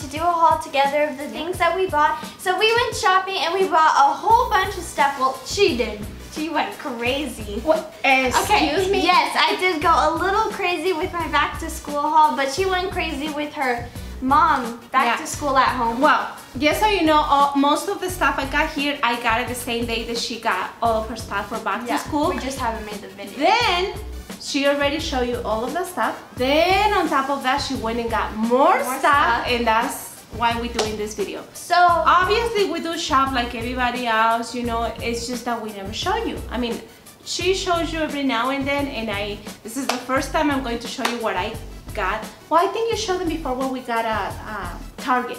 to do a haul together of the things that we bought. So we went shopping and we bought a whole bunch of stuff. Well, she did. She went crazy. What? Excuse Okay, me? yes, I did go a little crazy with my back to school haul, but she went crazy with her mom back Yeah. to school at home. Well, just so you know, all, most of the stuff I got here, I got it the same day that she got all of her stuff for back to school. We just haven't made the video. Then she already showed you all of the stuff. Then on top of that, she went and got more, More stuff, stuff. and that's why we're doing this video. So, Obviously, we do shop like everybody else, you know, it's just that we never show you. I mean, she shows you every now and then, and I, this is the first time I'm going to show you what I got. Well, I think you showed them before when we got a, uh, Target.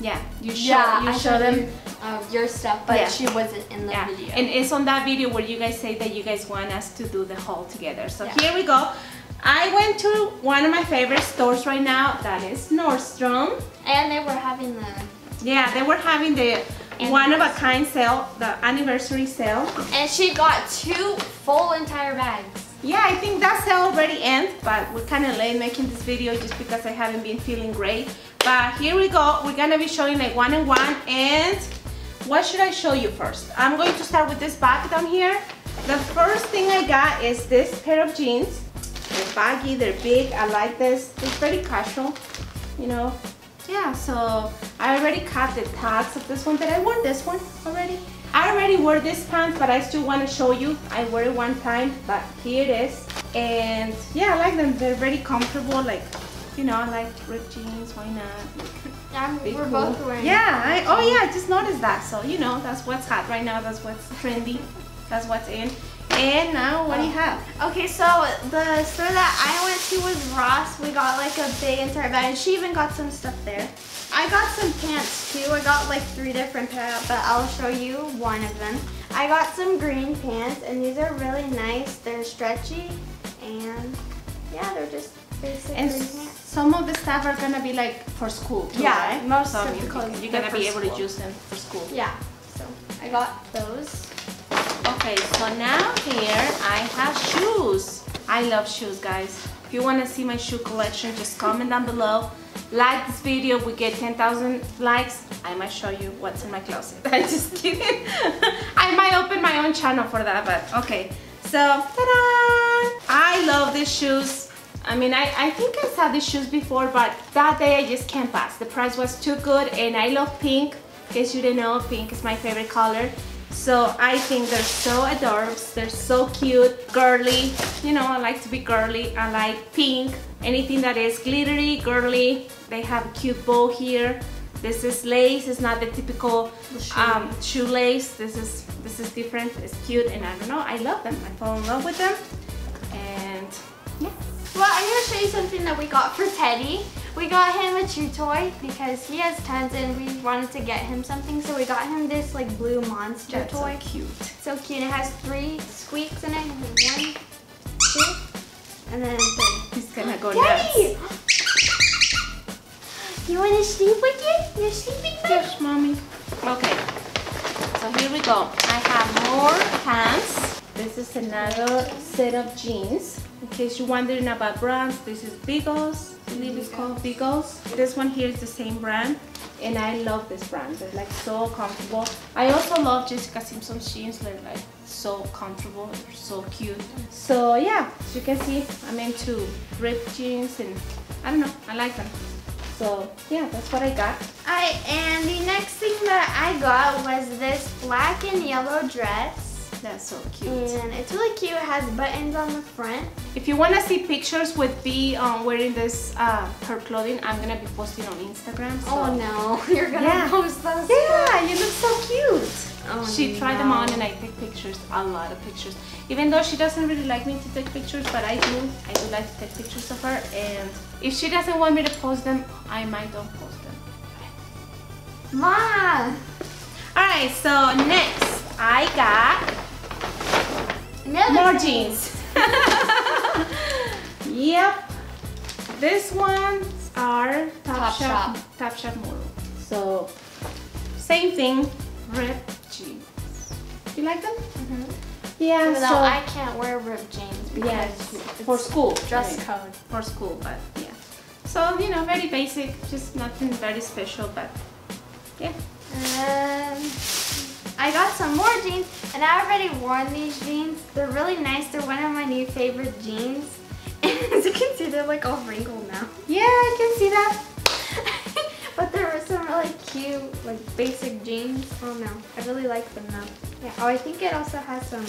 Yeah, you show, yeah, you I show showed them. you, uh, your stuff, but Yeah. she wasn't in the Yeah, video. and it's on that video where you guys say that you guys want us to do the haul together. So Yeah. here we go. I went to one of my favorite stores right now, that is Nordstrom. And they were having the, Yeah, they were having the one of a kind sale, the anniversary sale. and she got two full entire bags. Yeah, I think that sale already ended, but we're kind of late making this video just because I haven't been feeling great. But here we go. We're gonna be showing like one and one. And what should I show you first? I'm going to start with this bag down here. The first thing I got is this pair of jeans. They're baggy, they're big. I like this. It's very casual, you know. Yeah, so I already cut the tags of this one. Did I wear this one already? I already wore this pants, but I still want to show you. I wore it one time, but here it is. And yeah, I like them. They're very comfortable. Like, you know, I like ripped jeans. Why not? Be we're cool. both wearing Yeah, I, oh yeah, I just noticed that. So, you know, that's what's hot right now. That's what's trendy. That's what's in. And now, what do you have? Okay, so the store that I went to was Ross. We got like a big entire bag, and she even got some stuff there. I got some pants too. I got like three different pants, but I'll show you one of them. I got some green pants, and these are really nice. They're stretchy, and yeah, they're just basic And green pants. Some of the stuff are gonna be like for school too, Yeah, right? most so of you, you're gonna be able to use them for school. Yeah, so I got those. Okay, so now here I have shoes. I love shoes, guys. If you want to see my shoe collection, just comment down below. Like this video, we get 10,000 likes. I might show you what's in my closet. I'm just kidding. I might open my own channel for that, but okay. So, ta-da! I love these shoes. I mean, I, I think I saw these shoes before, but that day I just can't pass. The price was too good, and I love pink. In case you didn't know, pink is my favorite color. So I think they're so adorable. They're so cute, girly. You know, I like to be girly. I like pink. Anything that is glittery, girly. They have a cute bow here. This is lace. It's not the typical um, shoelace. This is this is different. It's cute, and I don't know. I love them. I fall in love with them. And yeah. Well, I'm gonna show you something that we got for Teddy. We got him a chew toy because he has tons and we wanted to get him something. So we got him this like blue monster That's so toy. cute. So cute. It has three squeaks in it. One, two, and then three. He's gonna go Teddy! nuts. You wanna sleep with you? You're sleeping baby? Yes, mommy. Okay. So here we go. I have more pants. This is another set of jeans. In case you're wondering about brands, this is Vigoss. I believe it's called Vigoss. This one here is the same brand. And I love this brand. They're like so comfortable. I also love Jessica Simpson's jeans. They're like so comfortable. So cute. So yeah, as you can see, I'm into ripped jeans and I don't know, I like them. So yeah, that's what I got. Alright, and the next thing that I got was this black and yellow dress. That's so cute. And it's really cute. It has buttons on the front. If you want to see pictures with B um, wearing this uh, her clothing, I'm gonna be posting on Instagram. So. Oh no, you're gonna Yeah. post those. Yeah, you look so cute. Oh, she tried them on and I take pictures, a lot of pictures. Even though she doesn't really like me to take pictures, but I do. I do like to take pictures of her. And if she doesn't want me to post them, I might don't post them. Ma! Alright, so next I got Another More jeans. yep. This ones are Top, Top Shop, Shop. Top Shop model. So same thing, ripped jeans. Do you like them? Mhm. Yeah. Even so I can't wear ripped jeans because yeah, for school. dress right. code. For school, but yeah. So, you know, very basic, just nothing very special, but yeah. Um, I got some more jeans, and I already worn these jeans. They're really nice. They're one of my new favorite jeans. And as you can see, they're like all wrinkled now. Yeah, I can see that. but there were some really cute, like basic jeans. Oh no, I really like them now. Yeah. Oh, I think it also has some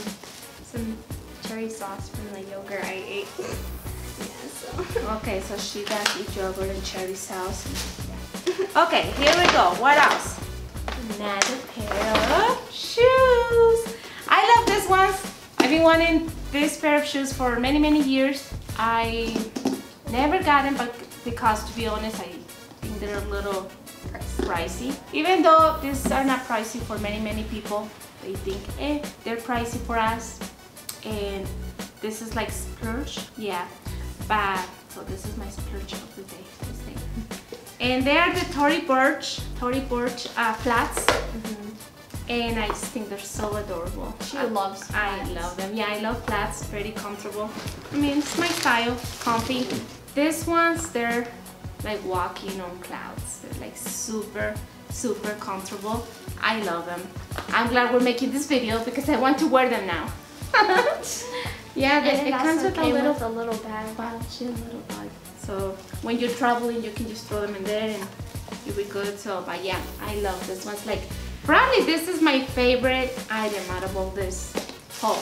some cherry sauce from the yogurt I ate. yeah. So. Okay, so she does eat yogurt and cherry sauce. Okay, here we go. What else? Another pair of shoes. I love this ones. I've been wanting this pair of shoes for many, many years. I never got them, but because to be honest, I think they're a little pricey. Even though these are not pricey for many, many people, they think, eh, they're pricey for us. And this is like splurge, yeah. But so this is my splurge of the day. And they are the Tory Burch, Tory Burch uh, flats. And I just think they're so adorable. She I- loves I love them. Yeah, I love flats. Very comfortable. I mean, it's my style. Comfy. These ones, they're like walking on clouds. They're like super, super comfortable. I love them. I'm glad we're making this video because I want to wear them now. yeah, they, it, comes with a little with a little bag. a little bag. So when you're traveling, you can just throw them in there and you'll be good. So, but yeah, I love this one's like probably this is my favorite item out of all this haul.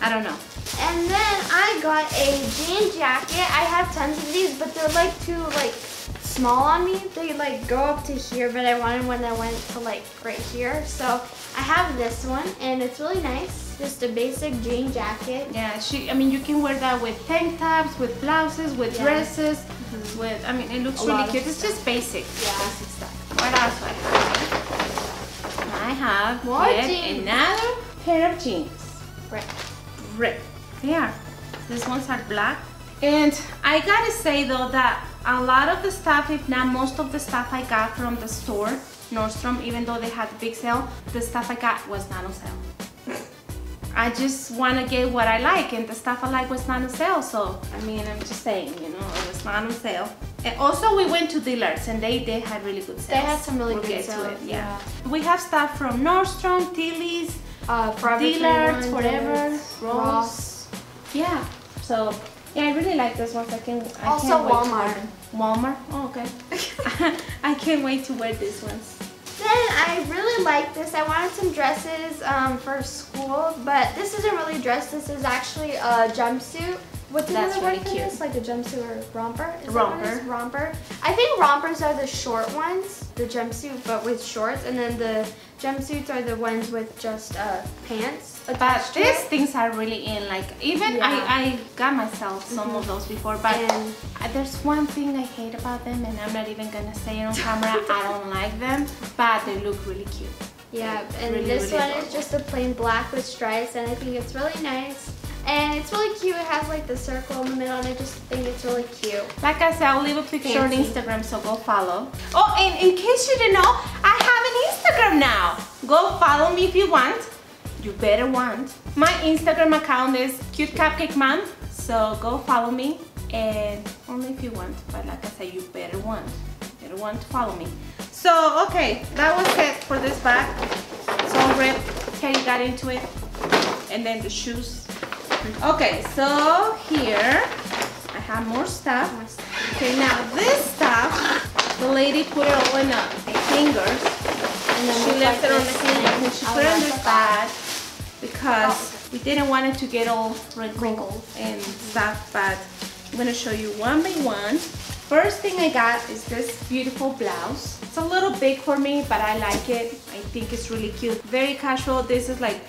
I don't know. And then I got a jean jacket. I have tons of these, but they're like too like small on me. They like go up to here, but I wanted one that went to like right here. So I have this one, and it's really nice. Just a basic jean jacket. Yeah, she. I mean, you can wear that with tank tops, with blouses, with Yeah. dresses, mm-hmm. with. I mean, it looks A really cute. It's stuff. just basic, Yeah. basic stuff. What else do I have? I have More yet jeans. another pair of jeans. Right. red. They are. These ones are black. And I gotta say though that a lot of the stuff, if not most of the stuff I got from the store, Nordstrom, even though they had the big sale, the stuff I got was not on sale. I just wanna get what I like and the stuff I like was not on sale. So, I mean, I'm just saying, you know, it was not on sale. And also we went to Dillard's and they, they had really good sales. They had some really We'll good to sales, it, yeah. We have stuff from Nordstrom, Tilly's, Uh, Forever Dillard's, 21, Forever, Ross. Yeah. So yeah, I really like this one. I can. I Also can't wait to Walmart. Walmart. Oh, okay. I can't wait to wear these ones. Then I really like this. I wanted some dresses um, for school, but this isn't really a dress. This is actually a jumpsuit. What's That's another word really for cute. this? Like a jumpsuit or romper? Is that what it is? Romper. Romper. I think rompers are the short ones, the jumpsuit, but with shorts, and then the jumpsuits are the ones with just uh, pants But these it. things are really in. Like even Yeah. Mm-hmm. I, I got myself some of those before, but And- there's one thing I hate about them, and I'm not even gonna say it on camera. I don't like them, but they look really cute. Yeah, and really, this really one is just a plain black with stripes, and I think it's really nice. And it's really cute. It has like the circle in the middle, and I just think it's really cute. Like I said, I'll leave a picture on Fancy. Instagram, so go follow. Oh, and in case you didn't know, I have an Instagram now. Go follow me if you want. You better want. My Instagram account is Cute Cupcake Mom, so go follow me, and only if you want. But like I said, you better want. You better want to follow me. So okay, that was it for this bag. All ripped. Katie got into it, and then the shoes. Okay, so here I have more stuff. Okay, now this stuff, the lady put it all in a hanger. And then She left it on the this and she Oh, put it on yeah, this bag because oh, we didn't want it to get all wrinkled Wrinkled. and stuff, but I'm gonna show you one by one. First thing I got is this beautiful blouse. It's a little big for me, but I like it. I think it's really cute. Very casual. This is like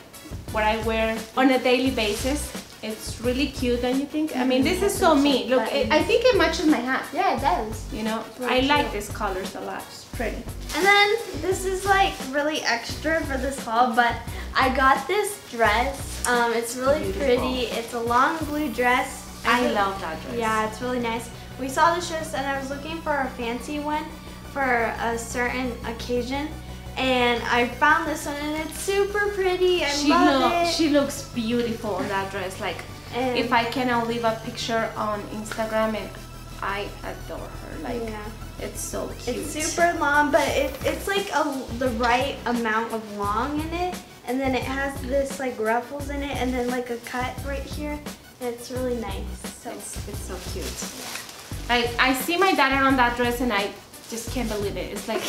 what I wear on a daily basis. It's really cute, don't you think? I mean, this is so me. Look, it, I think it matches my hat. Yeah, it does. You know, really I like these colors a lot. It's pretty. And then this is like really extra for this haul, but I got this dress. Um, it's really Beautiful. pretty. It's a long blue dress. I really- love that dress. Yeah, it's really nice. We saw the dress and I was looking for a fancy one for a certain occasion. And I found this one and it's super pretty. I she love look, it. she looks beautiful in that dress. Like And- if I can, I'll leave a picture on Instagram and I adore her. Like Yeah. it's so cute. It's super long, but it, it's like a, the right amount of long in it. And then it has this like ruffles in it and then like a cut right here. And it's really nice. So It's, it's so cute. Like I see my daughter on that dress and I just can't believe it. It's like,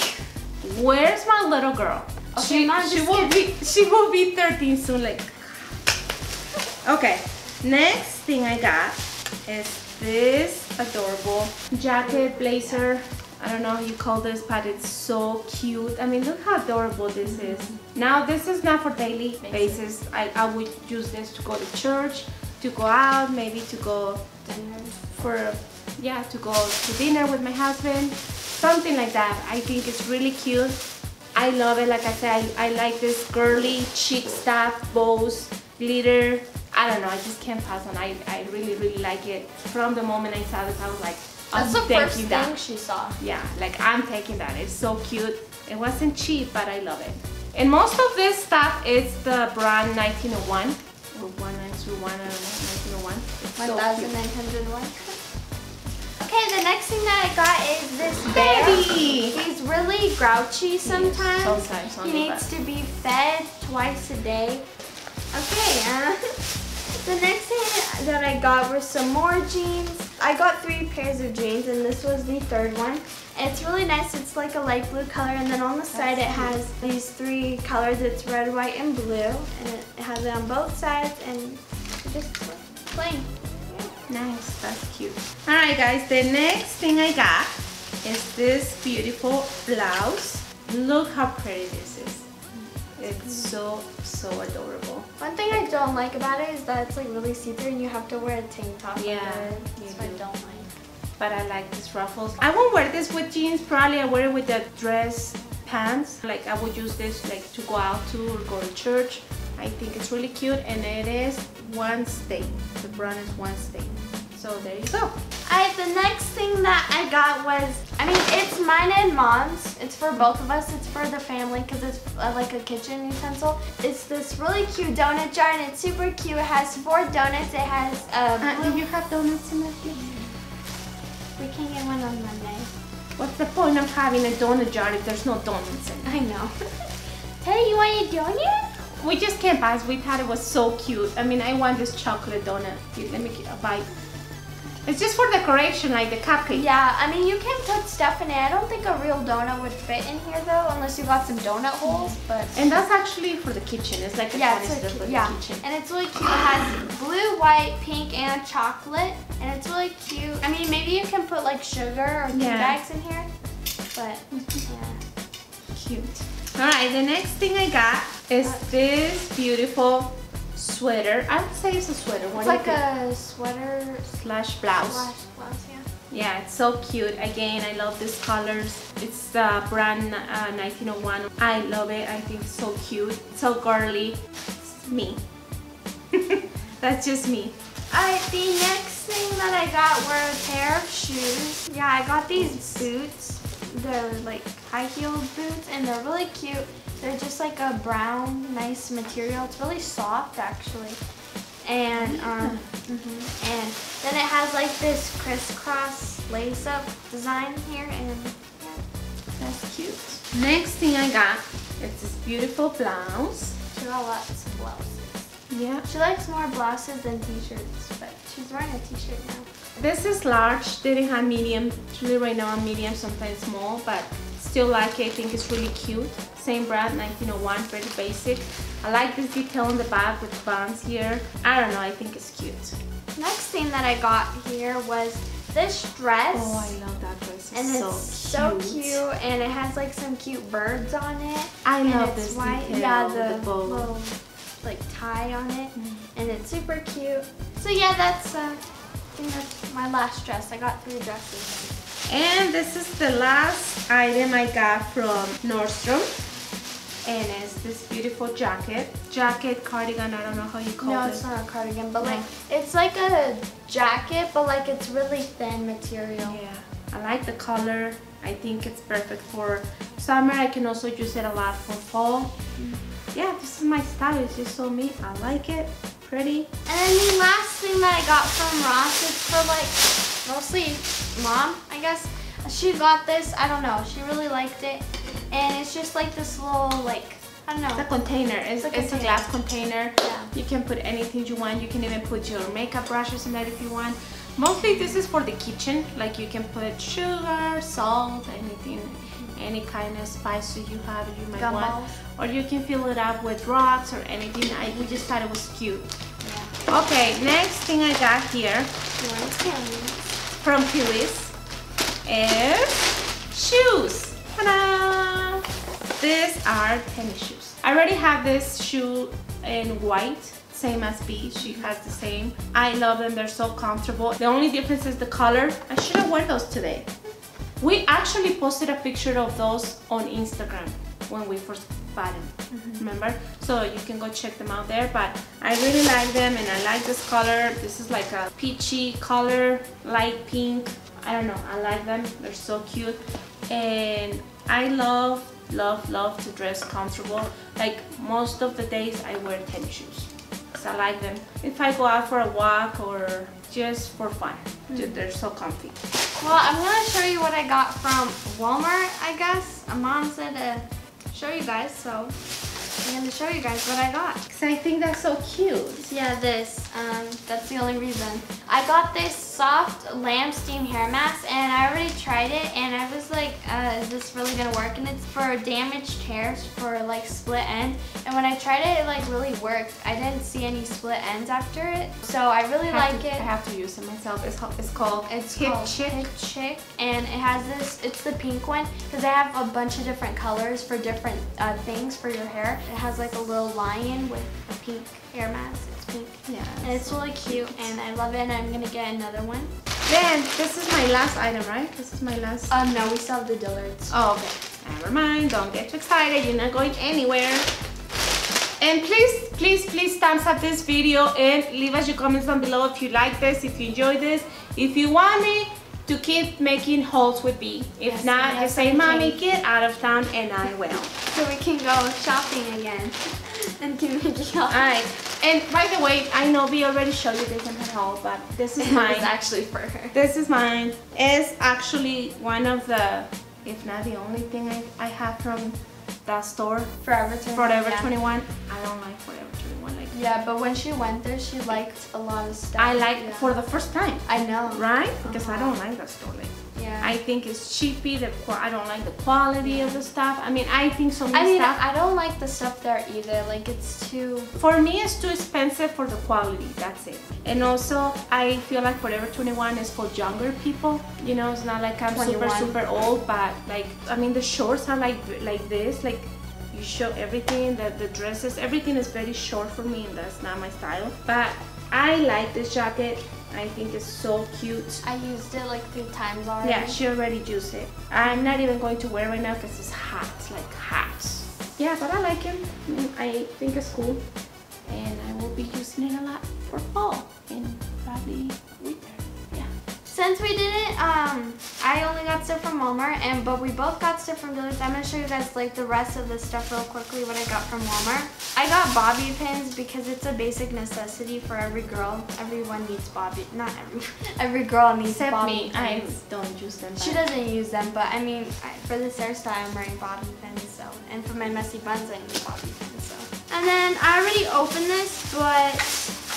where's my little girl? Okay, she Mom, she will be she will be 13 soon. Like, okay. Next thing I got is this adorable jacket blazer. I don't know how you call this, but it's so cute. I mean, look how adorable this mm-hmm. is. Now, this is not for daily basis. I, I would use this to go to church, to go out, maybe to go for yeah to go to dinner with my husband something like that. I think it's really cute. I love it. Like i said i, I like this girly chic stuff bows glitter. I don't know. I just can't pass on. I, I really really like it. From the moment i saw this i was like i'm that's the first that. thing she saw. yeah like i'm taking that. It's so cute. It wasn't cheap but i love it. And most of this stuff is the brand 1901 or 1901 i don't know 1901 it's 1901. Okay, the next thing that I got is this bear. Baby! He's really grouchy sometimes. sometimes he needs to be fed twice a day. Okay, uh, the next thing that I got were some more jeans. I got three pairs of jeans and this was the third one. It's really nice. It's like a light blue color and then on the side it has these three colors. It's red, white, and blue. And it has it on both sides and just plain. Nice, that's cute. All right, guys, the next thing I got is this beautiful blouse. Look how pretty this is. It's so, so adorable. One thing I don't like about it is that it's like really see-through and you have to wear a tank top Yeah, under it. I do. don't like. But I like these ruffles. I won't wear this with jeans. Probably I wear it with the dress pants. Like I would use this like to go out to or go to church. I think it's really cute and it is one stain. The brown is one stain. So there you go. I the next thing that I got was I mean it's mine and mom's. It's for both of us. It's for the family because it's uh, like a kitchen utensil. It's this really cute donut jar and it's super cute. It has four donuts. It has uh, Uh, blue. do you have donuts in it, kitchen? we can get one on Monday. What's the point of having a donut jar if there's no donuts in it? I know. Teddy, you want a donut? We just came past. We thought it was so cute. I mean, I want this chocolate donut. Let me get a bite. It's just for decoration, like the cupcake. Yeah, I mean you can put stuff in it. I don't think a real donut would fit in here though, unless you got some donut holes. But And that's actually for the kitchen. It's like a Yeah, canister it's for the yeah, kitchen. and it's really cute. It has blue, white, pink, and chocolate, and it's really cute. I mean, maybe you can put like sugar or tea Yeah. bags in here, but yeah. Cute. All right, the next thing I got is this beautiful sweater. I would say it's a sweater. What It's like a sweater slash blouse. slash blouse, yeah. Yeah, it's so cute. Again, I love these colors. It's the brand uh, 1901. I love it. I think it's so cute. So girly. It's me. That's just me. Alright, the next thing that I got were a pair of shoes. Yeah, I got these boots. They're like high heeled boots and they're really cute. They're just like a brown, nice material. It's really soft actually. And um, mhm. and then it has like this crisscross lace up design here and yeah. That's cute. Next thing I got is this beautiful blouse. She got lots of blouses. Yeah. She likes more blouses than t-shirts, but she's wearing a t-shirt now. This is large. Didn't have medium. Actually, right now I'm medium, sometimes small, but still like it. I think it's really cute. Same brand, 1901, pretty basic. I like this detail on the back with buns here. I don't know, I think it's cute. Next thing that I got here was this dress. Oh, I love that dress. It's and so it's so cute and it has like some cute birds on it. I and love this white. detail, Yeah, the the, bow. little like tie on it. Mm. And it's super cute. So yeah, that's uh, I think that's my last dress. I got three dresses. And this is the last item I got from Nordstrom. And it's this beautiful jacket. Jacket, cardigan, I don't know how you call no, it. it's not a cardigan, but No. like it's like a jacket, but like it's really thin material. Yeah, I like the color. I think it's perfect for summer. I can also use it a lot for fall. Mm-hmm. Yeah, this is my style. It's just so me. I like it. Pretty. And then the last thing that I got from Ross is for like mostly mom, I guess. She got this, I don't know, she really liked it. And it's just like this little like I don't know. It's a container. It's, It's a it's a glass container. Yeah. You can put anything you want. You can even put your makeup brushes in there if you want. Mostly this is for the kitchen. Like you can put sugar, salt, anything, any kind of spice that you have you might want. Or you can fill it up with rocks or anything. I, we just thought it was cute. Yeah. Okay, next thing I got here You want to tell me? from Tilly's is shoes. Ta-da! These are tennis shoes. I already have this shoe in white, same as B. She has the same. I love them. They're so comfortable. The only difference is the color. I should have worn those today. We actually posted a picture of those on Instagram when we first bought them. Mm-hmm. Remember? So you can go check them out there. But I really like them and I like this color. This is like a peachy color, light pink. I don't know. I like them. They're so cute. And I love, love, love to dress comfortable. Like most of the days I wear tennis shoes. 'Cause I like them. If I go out for a walk or just for fun. Mm. They're so comfy. Well, I'm gonna show you what I got from Walmart, I guess. Mom said to show you guys, so I'm gonna show you guys what I got. Cause I think that's so cute. Yeah, this. Um, that's the only reason. I got this soft lamb steam hair mask, and I already tried it, and I was like, uh, is this really gonna work? And it's for damaged hairs for like split end. And when I tried it, it like really worked. I didn't see any split ends after it, so I really I like to, it. I have to use it myself. It's, called- it's called It's Hip called Chick. Hip Chick, and it has this. It's the pink one because they have a bunch of different colors for different uh, things for your hair. It has like a little lion with a pink hair mask. Pink, Yeah. and it's really cute, and I love it. And I'm gonna get another one. Then this is my last item, right? This is my last. Um, no, we still have the Dillards. Oh, okay. Never mind. Don't get too excited. You're not going anywhere. And please, please, please thumbs up this video and leave us your comments down below if you like this, if you enjoy this, if you want me to keep making hauls with B. If Yes, not, that's say, Mommy, get out of town, and I will. So we can go shopping again, and can make it. Alright, and by the way, I know we already showed you this in her haul, but this is It's mine. actually for her. This is mine. It's actually one of the, if not the only thing I, I have from that store. Forever 21. Forever yeah. 21. I don't like Forever 21 like Yeah, but when she went there, she liked a lot of stuff. I like yeah. for the first time, I know. right? Because I Uh-huh. don't like the store. Like, Yeah. I think it's cheapy. The I don't like the quality of the stuff. I mean, I think some. many I mean, stuff. I don't like the stuff there either. Like, it's too. For me, it's too expensive for the quality. That's it. And also, I feel like Forever 21 is for younger people. You know, it's not like I'm 21. super super old, but like I mean, the shorts are like like this. Like show everything. that the dresses, everything is very short for me, and that's not my style. But I like this jacket. I think it's so cute. I used it like three times already. Yeah, she already used it. I'm not even going to wear it right now because it's hot, like hot. Yeah, but I like it. I think it's cool. And I will be using it a lot for fall and probably. Since we didn't, um, I only got stuff from Walmart, and but we both got stuff from Dillard's. I'm gonna show you guys like the rest of the stuff real quickly. What I got from Walmart. I got bobby pins because it's a basic necessity for every girl. Everyone needs bobby. Not every. Every girl needs Except bobby me, I don't use them. She doesn't use them, but I mean, I, for this hairstyle, I'm wearing bobby pins, so. And for my messy buns, I need bobby pins, so. And then I already opened this, but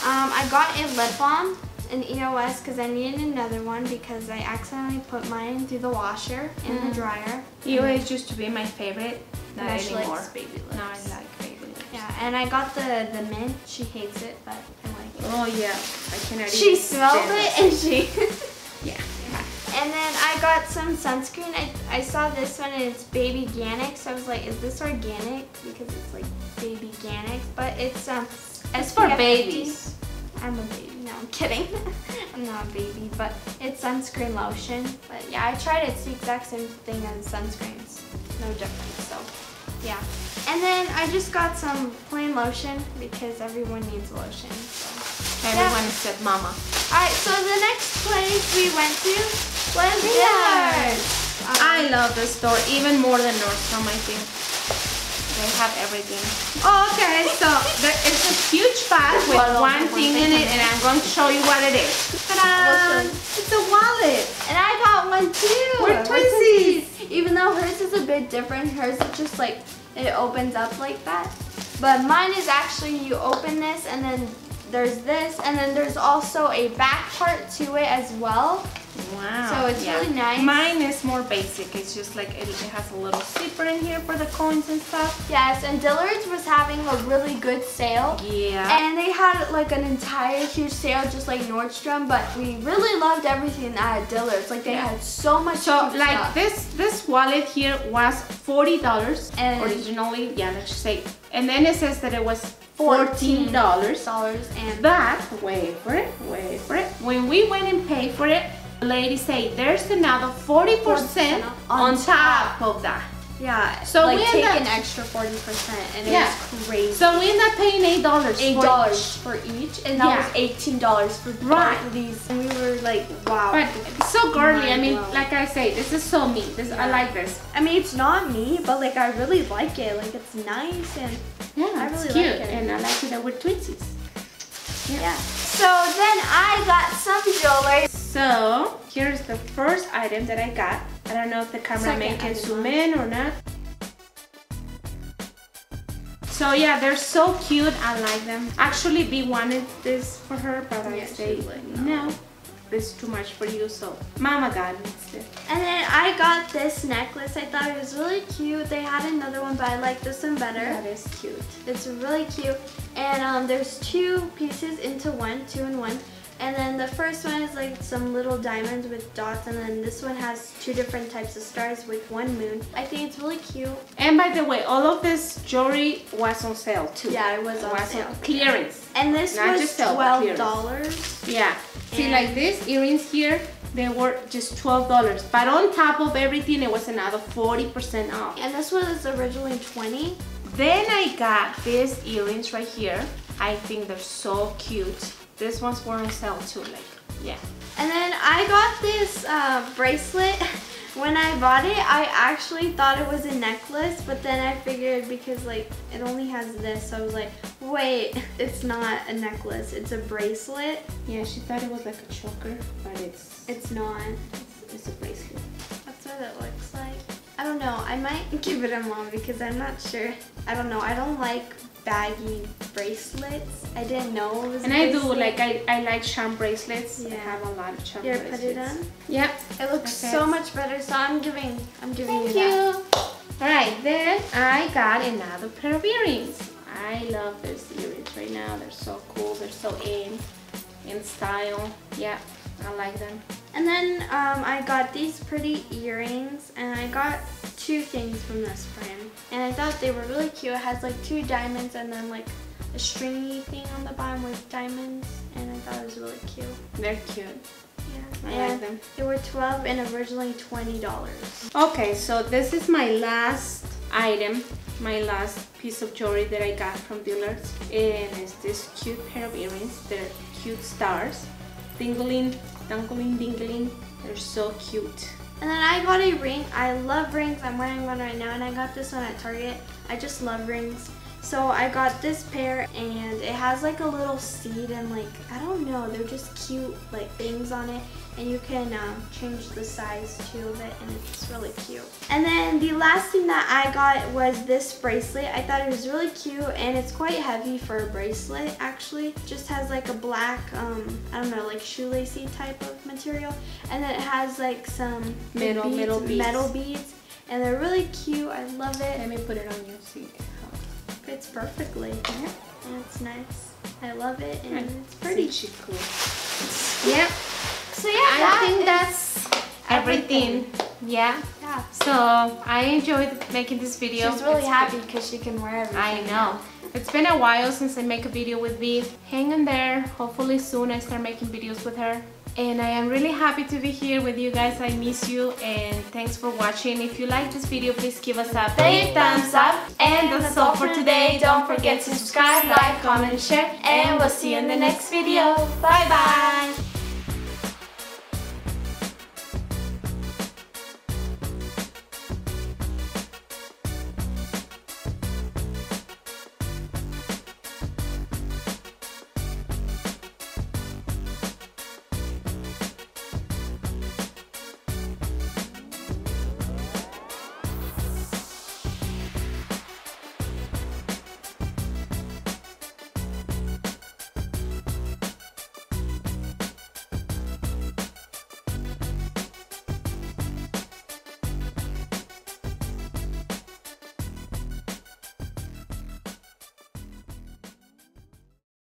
um, I got a lip balm, an EOS, because I needed another one because I accidentally put mine through the washer in the Mm. dryer. EOS used to be my favorite. Not anymore. baby lips. Now I like baby lips. Yeah, and I got the, the mint. She hates it, but I like it. Oh yeah, I cannot She smelled it and she... Yeah. And then I got some sunscreen. I, I saw this one and it's BabyGanic. So I was like, is this organic? Because it's like BabyGanic. But it's um It's for SPF 50. babies. I'm a baby. No, I'm kidding. I'm not a baby. But it's sunscreen lotion. But yeah, I tried it. It's the exact same thing as sunscreens. No difference. So yeah. And then I just got some plain lotion because everyone needs lotion. So. Everyone except Mama. Alright, so the next place we went to was. Dillard's. Um, I love this store even more than Nordstrom, I think. They have everything. Oh, okay, so there is a huge bag with one one thing in it, and I'm going to show you what it is. Ta-da! It's a wallet. And I got one too. We're twinsies. Even though hers is a bit different, hers is just like it opens up like that. But mine is actually you open this and then there's this and then there's also a back part to it as well. Wow. So it's really nice. Mine is more basic. It's just like it, it has a little zipper in here for the coins and stuff. Yes, and Dillard's was having a really good sale. Yeah. And they had like an entire huge sale just like Nordstrom, but we really loved everything at Dillard's. Like they Yeah. had so much So like stuff. this this wallet here was forty dollars And- originally. Yeah, let's just say. And then it says that it was $14 fourteen dollars. dollars and But wait for it, wait for it. When we went and paid for it, the lady said there's another forty percent 40% on on top of that. Yeah, So like take up- an extra 40% and Yeah. it was crazy. So we end up paying eight dollars. Eight dollars for each, and that Yeah. was eighteen dollars for Right. both of these. And we were like, wow. But it's so girly. I mean, like I say, this is so me. This I like this. I mean, it's not me, but like I really like it. Like it's nice and Yeah, I it's really cute, like it. and I like it that we're twinsies. yeah. So then I got some jewelry. So here's the first item that I got. I don't know if the cameraman can zoom in or not. So yeah, they're so cute. I like them. Actually, B wanted this for her, but I Yeah, she say no. This is too much for you, so Mama got it. And then I got this necklace. I thought it was really cute. They had another one, but I like this one better. That is cute. It's really cute. And um, there's two pieces into one, two in one. And then the first one is like some little diamonds with dots. And then this one has two different types of stars with one moon. I think it's really cute. And by the way, all of this jewelry was on sale too. Yeah, it was on sale. clearance. And this Not was just sale, $12. Yeah. See, like these earrings here, they were just twelve dollars. But on top of everything, it was another forty percent off. And this one is originally 20 Then I got these earrings right here. I think they're so cute. These ones on sale too. Like, yeah. And then I got this uh, bracelet. When I bought it, I actually thought it was a necklace, but then I figured because like it only has this, so I was like, wait, it's not a necklace, it's a bracelet. Yeah, she thought it was like a choker, but it's It's not. it's, it's a bracelet. That's what it looks like. I don't know. I might give it a mom because I'm not sure. I don't know. I don't like baggy bracelets. I didn't know it was. And I do like I, I like charm bracelets. I have a lot of charm Here, bracelets. put it on. Yep. It looks Okay. so much better. So I'm giving. I'm giving Thank you. you. that. All right, then I got another pair of earrings. I love these earrings right now. They're so cool. They're so in, in style. Yeah, I like them. And then um, I got these pretty earrings, and I got two things from this brand. And I thought they were really cute. It has like two diamonds and then like a stringy thing on the bottom with diamonds, and I thought it was really cute. They're cute. Yeah. I and like them. They were 12 and originally $20. Okay, so this is my last item, my last piece of jewelry that I got from Dillard's. And it's this cute pair of earrings. They're cute stars. Dingling, dangling, dingling. They're so cute. And then I got a ring. I love rings. I'm wearing one right now, and I got this one at Target. I just love rings. So I got this pair, and it has like a little seed and like I don't know. They're just cute like things on it, and you can um, change the size too of it, and it's really cute. And then the last thing that I got was this bracelet. I thought it was really cute, and it's quite heavy for a bracelet. Actually, just has like a black um, I don't know like shoelacy type of material, and then it has like some Metal- beads, metal beads. metal beads, and they're really cute. I love it. Let me put it on you. See how Fits perfectly. And it's nice. I love it, and it's pretty. Cool. Yep. So yeah, I think that's everything. Yeah. Yeah. So I enjoyed making this video. She's really It's happy because she can wear everything. I know. It's been a while since I make a video with B. Hang in there. Hopefully soon I start making videos with her. And I am really happy to be here with you guys. I miss you and thanks for watching. If you like this video, please give us a big thumbs up. And that's all for today. Don't forget to subscribe, like, comment, and share. And we'll see you in the next video. Bye bye.